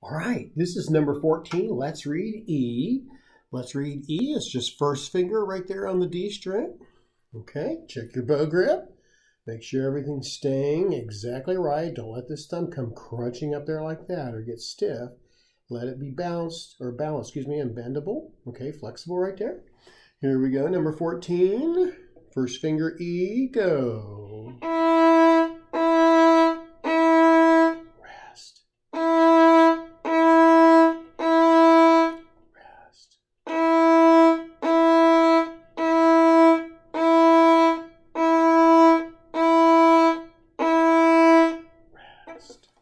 All right, this is number 14. Let's read E. Let's read E. It's just first finger right there on the D string. Okay, check your bow grip. Make sure everything's staying exactly right. Don't let this thumb come crunching up there like that or get stiff. Let it be bounced or balanced, excuse me, and bendable. Okay, flexible right there. Here we go, number 14. First finger E, go. podcast.